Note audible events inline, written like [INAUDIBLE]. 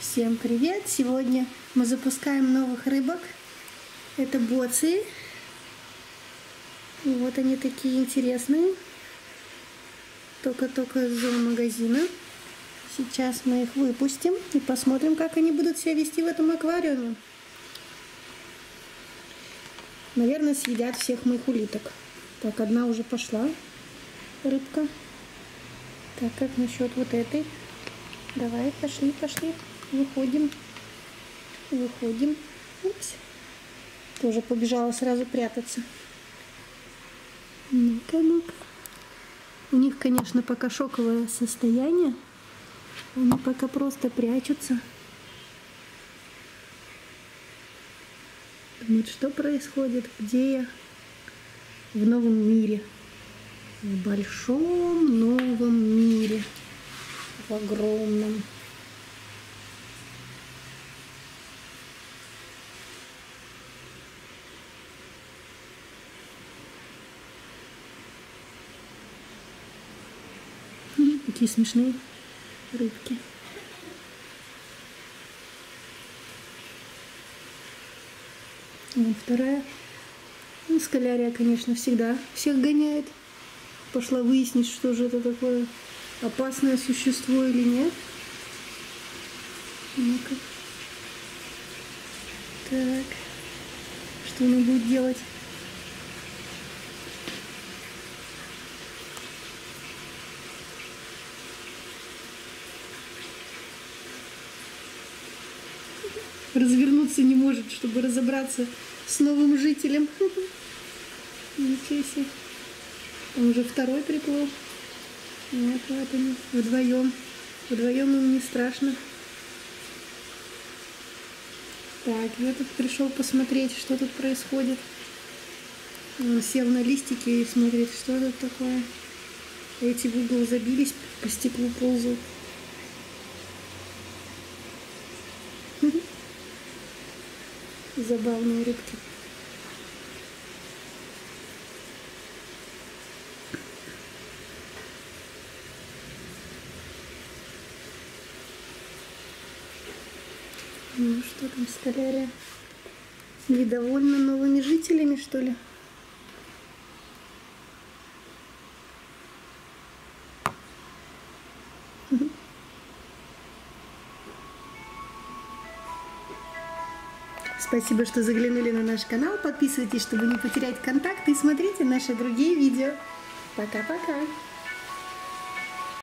Всем привет! Сегодня мы запускаем новых рыбок. Это боции. И вот они такие интересные. Только-только из зоомагазина. Сейчас мы их выпустим и посмотрим, как они будут себя вести в этом аквариуме. Наверное, съедят всех моих улиток. Так, одна уже пошла, рыбка. Так, как насчет вот этой? Давай, пошли, пошли. Выходим. Выходим. Упс. Тоже побежала сразу прятаться. Ну-ка, ну-ка. У них, конечно, пока шоковое состояние. Они пока просто прячутся. Думают, что происходит, где я в новом мире. В большом новом мире. В огромном. Какие смешные рыбки. Вон вторая. Ну, скалярия, конечно, всегда всех гоняет. Пошла выяснить, что же это такое опасное существо или нет. Так. Что она будет делать? Развернуться не может, чтобы разобраться с новым жителем. [LAUGHS] Ничего себе. Там уже второй приплыл. Вот, вот они, вдвоем. Вдвоем им не страшно. Так, я тут пришел посмотреть, что тут происходит. Он сел на листики и смотрит, что тут такое. Эти в угол забились, по стеклу ползают. Забавные рыбки. Ну что там, столярия? Недовольна новыми жителями, что ли? Спасибо, что заглянули на наш канал. Подписывайтесь, чтобы не потерять контакт и смотрите наши другие видео. Пока-пока!